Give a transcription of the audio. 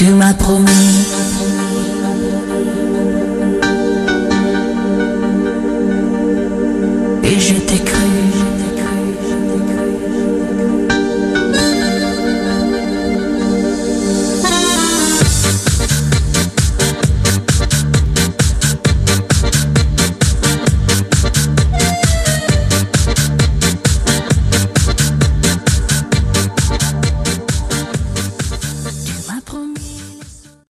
Tu m'as promis. Et je t'ai cru.